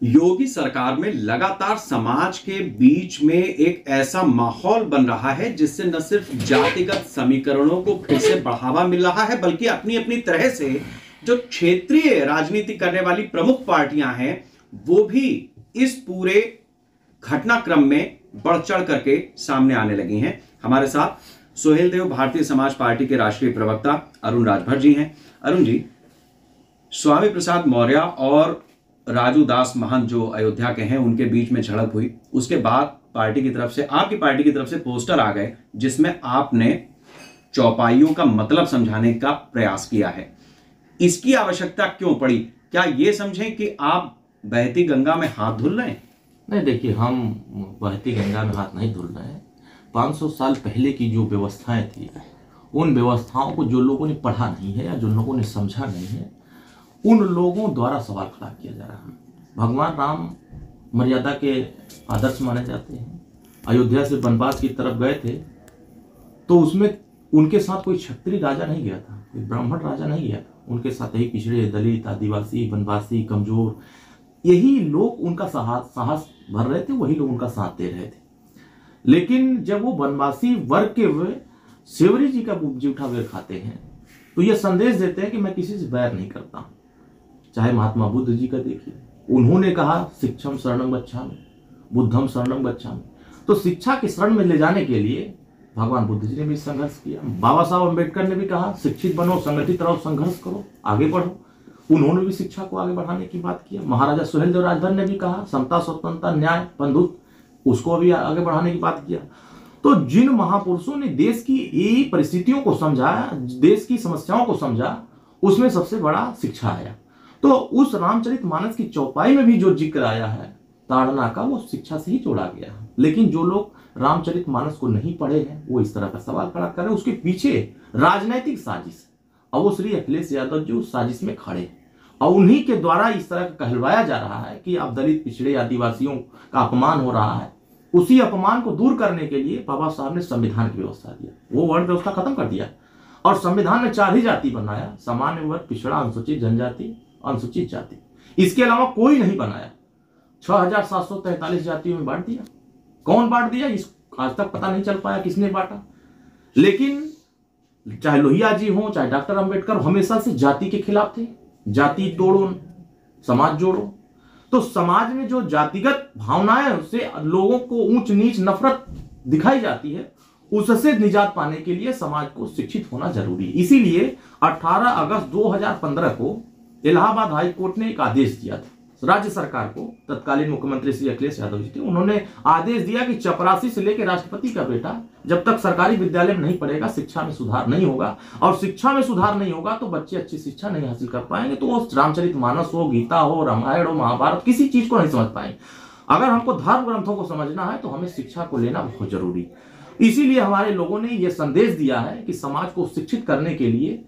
योगी सरकार में लगातार समाज के बीच में एक ऐसा माहौल बन रहा है जिससे न सिर्फ़ जातिगत समीकरणों को फिर से बढ़ावा मिल रहा है, बल्कि अपनी अपनी तरह से जो क्षेत्रीय राजनीति करने वाली प्रमुख पार्टियाँ हैं, वो भी इस पूरे घटनाक्रम में बढ़ चढ़ करके सामने आने लगी हैं। हमारे साथ सोहेल देव, भारतीय समाज पार्टी के राष्ट्रीय प्रवक्ता अरुण राजभर जी हैं। अरुण जी, स्वामी प्रसाद मौर्य और राजू दास महंत जो अयोध्या के हैं, उनके बीच में झड़प हुई। उसके बाद पार्टी की तरफ़ से, आपकी पार्टी की तरफ़ से पोस्टर आ गए, जिसमें आपने चौपाइयों का मतलब समझाने का प्रयास किया है। इसकी आवश्यकता क्यों पड़ी? क्या ये समझें कि आप बहती गंगा में हाथ धुल रहे हैं? नहीं, देखिए, हम बहती गंगा में हाथ नहीं धुल रहे हैं। 500 साल पहले की जो व्यवस्थाएँ थी, उन व्यवस्थाओं को जो लोगों ने पढ़ा नहीं है या जो लोगों ने समझा नहीं है उन लोगों द्वारा सवाल खड़ा किया जा रहा है। भगवान राम मर्यादा के आदर्श माने जाते हैं। अयोध्या से वनवास की तरफ़ गए थे तो उसमें उनके साथ कोई क्षत्रिय राजा नहीं गया था, कोई ब्राह्मण राजा नहीं गया था। उनके साथ यही पिछड़े दलित, आदिवासी, वनवासी, कमज़ोर, यही लोग उनका साहस साहस भर रहे थे, वही लोग उनका साथ दे रहे थे। लेकिन जब वो वनवासी वर्ग के वे सेवरी जी का जूठा वेर खाते हैं तो ये संदेश देते हैं कि मैं किसी से बैर नहीं करता। चाहे महात्मा बुद्ध जी का देखिए। उन्होंने कहा शिक्षम शरणम में बुद्धम शरणम में तो शिक्षा के शरण में ले जाने के लिए भगवान बुद्ध जी ने भी संघर्ष किया। बाबा साहब अंबेडकर ने भी कहा, शिक्षित बनो, संगठित रहो, संघर्ष करो, आगे बढ़ो। उन्होंने भी शिक्षा को आगे बढ़ाने की बात किया महाराजा सुहेलदेव राजभर ने भी कहा, समता, स्वतंत्रता, न्याय, बंधुत्व, उसको भी आगे बढ़ाने की बात किया तो जिन महापुरुषों ने देश की परिस्थितियों को समझा, देश की समस्याओं को समझा, उसमें सबसे बड़ा शिक्षा आया। तो उस रामचरित मानस की चौपाई में भी जो ज़िक्र आया है, ताड़ना का, वो शिक्षा से ही जोड़ा गया है। लेकिन जो लोग रामचरित मानस को नहीं पढ़े हैं, वो इस तरह का सवाल खड़ा कर रहे हैं। उसके पीछे राजनैतिक साजिश। अब वो श्री अखिलेश यादव जी उस साजिश में खड़े हैं। और उन्हीं के द्वारा इस तरह का कहलवाया जा रहा है कि अब दलित, पिछड़े आदिवासियों का अपमान हो रहा है। उसी अपमान को दूर करने के लिए बाबा साहब ने संविधान की व्यवस्था दिया वो वर्ण व्यवस्था खत्म कर दिया। और संविधान में चार ही जाति बनाया। सामान्य वर्ग, पिछड़ा, अनुसूचित, जनजाति अनुसूचित जाति। इसके अलावा कोई नहीं बनाया। छह हज़ार सात सौ जातियों में बांट दिया। कौन बांट दिया? इस आज तक पता नहीं चल पाया किसने बांटा। लेकिन चाहे लोहिया जी हो, चाहे डॉक्टर अंबेडकर हमेशा से जाति के खिलाफ थे। जाति तोड़ो, समाज जोड़ो। तो समाज में जो जातिगत भावनाएँ उससे लोगों को ऊंच नीच नफरत दिखाई जाती है, उससे निजात पाने के लिए समाज को शिक्षित होना ज़रूरी है। इसीलिए 18 अगस्त 2015 को इलाहाबाद हाई कोर्ट ने एक आदेश दिया था। राज्य सरकार को तत्कालीन मुख्यमंत्री श्री अखिलेश यादव जी थे, उन्होंने आदेश दिया कि चपरासी से लेकर राष्ट्रपति का बेटा जब तक सरकारी विद्यालय में नहीं पढ़ेगा, शिक्षा में सुधार नहीं होगा, और शिक्षा में सुधार नहीं होगा तो बच्चे अच्छी शिक्षा नहीं हासिल कर पाएँगे तो वो रामचरित मानस हो, गीता हो, रामायण हो, महाभारत, किसी चीज़ को नहीं समझ पाएँगे। अगर हमको धर्म ग्रंथों को समझना है तो हमें शिक्षा को लेना बहुत ज़रूरी। इसीलिए हमारे लोगों ने यह संदेश दिया है कि समाज को शिक्षित करने के लिए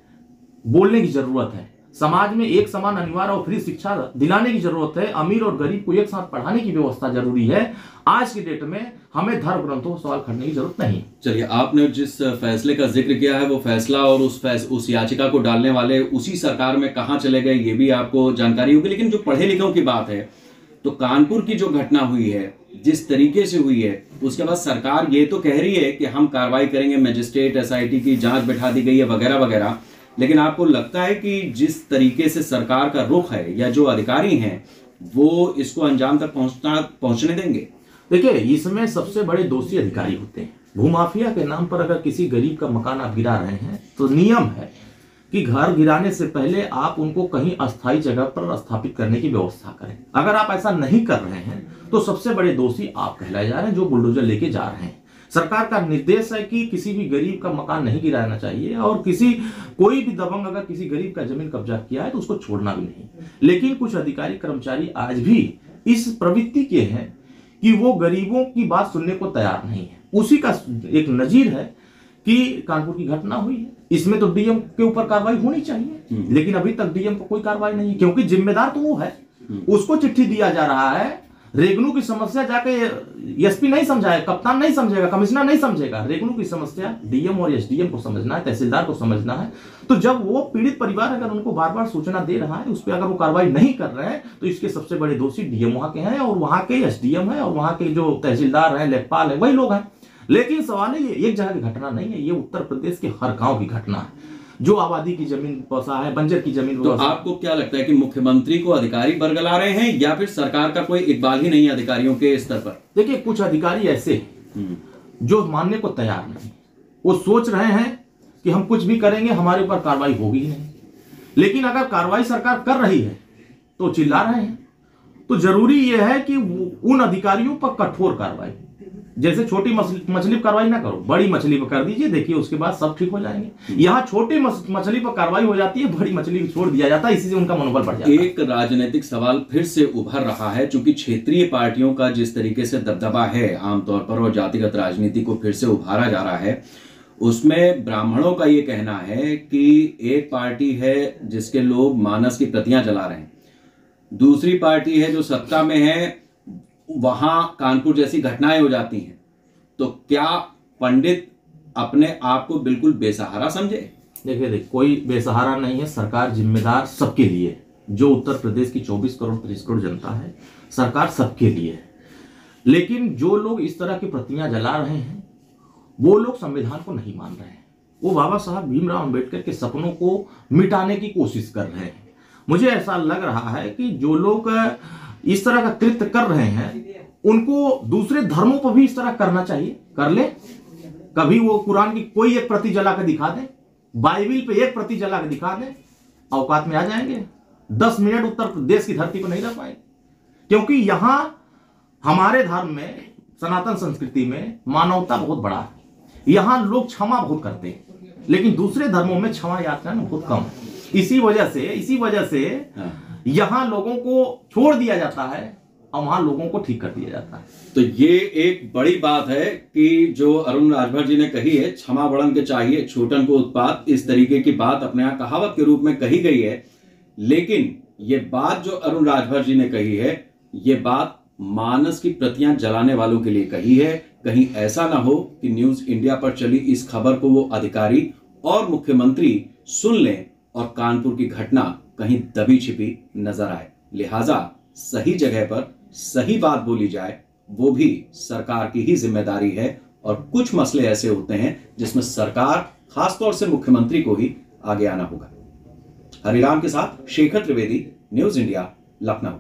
बोलने की ज़रूरत है। समाज में एक समान अनिवार्य और फ्री शिक्षा दिलाने की ज़रूरत है। अमीर और गरीब को एक साथ पढ़ाने की व्यवस्था ज़रूरी है। आज की डेट में हमें धर्म ग्रंथों सवाल करने की ज़रूरत नहीं चलिए आपने जिस फैसले का ज़िक्र किया है वो फैसला और उस फैस, उस याचिका को डालने वाले उसी सरकार में कहा चले गए ये भी आपको जानकारी होगी। लेकिन जो पढ़े लिखों की बात है तो कानपुर की जो घटना हुई है जिस तरीके से हुई है उसके बाद सरकार ये तो कह रही है कि हम कार्रवाई करेंगे मजिस्ट्रेट एसआईटी की जाँच बैठा दी गई है वगैरह वगैरह। लेकिन आपको लगता है कि जिस तरीके से सरकार का रुख है या जो अधिकारी हैं, वो इसको अंजाम तक पहुँचना पहुँचने देंगे? देखिए, इसमें सबसे बड़े दोषी अधिकारी होते हैं। भूमाफिया के नाम पर अगर किसी गरीब का मकान आप गिरा रहे हैं तो नियम है कि घर गिराने से पहले आप उनको कहीं अस्थायी जगह पर स्थापित करने की व्यवस्था करें। अगर आप ऐसा नहीं कर रहे हैं तो सबसे बड़े दोषी आप कहलाए जा रहे हैं, जो बुलडोजर लेके जा रहे हैं। सरकार का निर्देश है कि किसी भी गरीब का मकान नहीं गिराना चाहिए और किसी कोई भी दबंग अगर किसी गरीब का ज़मीन कब्जा किया है तो उसको छोड़ना भी नहीं। लेकिन कुछ अधिकारी कर्मचारी आज भी इस प्रवृत्ति के हैं कि वो गरीबों की बात सुनने को तैयार नहीं है। उसी का एक नजीर है कि कानपुर की घटना हुई है। इसमें तो डीएम के ऊपर कार्रवाई होनी चाहिए। हम्म। लेकिन अभी तक डीएम को कोई कार्रवाई नहीं क्योंकि जिम्मेदार तो वो है। हम्म। उसको चिट्ठी दिया जा रहा है रेगनू की समस्या जाके एसपी नहीं समझाएगा कप्तान नहीं समझेगा, कमिश्नर नहीं समझेगा। रेगनू की समस्या डीएम और एसडीएम को समझना है, तहसीलदार को समझना है। तो जब वो पीड़ित परिवार अगर उनको बार बार सूचना दे रहा है, उस पर अगर वो कार्रवाई नहीं कर रहे हैं तो इसके सबसे बड़े दोषी डीएम वहाँ के हैं और वहाँ के एसडीएम है और वहाँ के जो तहसीलदार है, लेखपाल है, वही लोग हैं। लेकिन सवाल है, ये एक जगह की घटना नहीं है, ये उत्तर प्रदेश के हर गाँव की घटना है। जो आबादी की ज़मीन बसा है बंजर की ज़मीन तो आपको क्या लगता है कि मुख्यमंत्री को अधिकारी बरगला रहे हैं या फिर सरकार का कोई इकबाल ही नहीं है अधिकारियों के स्तर पर? देखिए कुछ अधिकारी ऐसे हैं जो मानने को तैयार नहीं वो सोच रहे हैं कि हम कुछ भी करेंगे हमारे ऊपर कार्रवाई होगी नहीं। लेकिन अगर कार्रवाई सरकार कर रही है तो चिल्ला रहे हैं। तो ज़रूरी यह है कि उन अधिकारियों पर कठोर कार्रवाई जैसे छोटी मछली पर कार्रवाई ना करो, बड़ी मछली पर कर दीजिए, देखिए उसके बाद सब ठीक हो जाएँगे। यहाँ छोटी मछली पर कार्रवाई हो जाती है, बड़ी मछली छोड़ दिया जाता है, इसी से उनका मनोबल बढ़ जाता है। एक राजनीतिक सवाल फिर से उभर रहा है क्योंकि क्षेत्रीय पार्टियों का जिस तरीके से दबदबा है, आमतौर पर और जातिगत राजनीति को फिर से उभारा जा रहा है, उसमें ब्राह्मणों का ये कहना है कि एक पार्टी है जिसके लोग मानस की प्रतियाँ जला रहे हैं। दूसरी पार्टी है जो सत्ता में है वहाँ कानपुर जैसी घटनाएँ हो जाती हैं तो क्या पंडित अपने आप को बिल्कुल बेसहारा समझे? देखिए देख कोई बेसहारा नहीं है। सरकार जिम्मेदार सबके लिए जो उत्तर प्रदेश की 24 करोड़ 30 करोड़ जनता है, सरकार सबके लिए है। लेकिन जो लोग इस तरह की प्रतियाँ जला रहे हैं, वो लोग संविधान को नहीं मान रहे हैं। वो बाबा साहब भीमराव अंबेडकर के सपनों को मिटाने की कोशिश कर रहे हैं। मुझे ऐसा लग रहा है कि जो लोग इस तरह का कृत्य कर रहे हैं, उनको दूसरे धर्मों पर भी इस तरह करना चाहिए। कर ले। कभी वो कुरान की कोई एक प्रति जला के दिखा दे, बाइबिल पे एक प्रति जला के दिखा दे औकात में आ जाएँगे। दस मिनट उत्तर प्रदेश की धरती पर नहीं रह पाएँगे क्योंकि यहाँ हमारे धर्म में, सनातन संस्कृति में मानवता बहुत बड़ा है। यहाँ लोग क्षमा बहुत करते हैं, लेकिन दूसरे धर्मों में क्षमा यात्रा बहुत कम। इसी वजह से, इसी वजह से हाँ। यहाँ लोगों को छोड़ दिया जाता है और वहाँ लोगों को ठीक कर दिया जाता है। तो ये एक बड़ी बात है कि जो अरुण राजभर जी ने कही है, क्षमा बड़न के चाहिए, छोटन को उत्पाद इस तरीके की बात अपने यहाँ कहावत के रूप में कही गई है। लेकिन ये बात जो अरुण राजभर जी ने कही है, ये बात मानस की प्रतियाँ जलाने वालों के लिए कही है। कहीं ऐसा ना हो कि न्यूज़ इंडिया पर चली इस खबर को वो अधिकारी और मुख्यमंत्री सुन लें और कानपुर की घटना कहीं दबी छिपी नज़र आए। लिहाजा सही जगह पर सही बात बोली जाए, वो भी सरकार की ही ज़िम्मेदारी है और कुछ मसले ऐसे होते हैं जिसमें सरकार, खासतौर से मुख्यमंत्री को ही आगे आना होगा। हरिराम के साथ शेखर त्रिवेदी, न्यूज़ इंडिया, लखनऊ।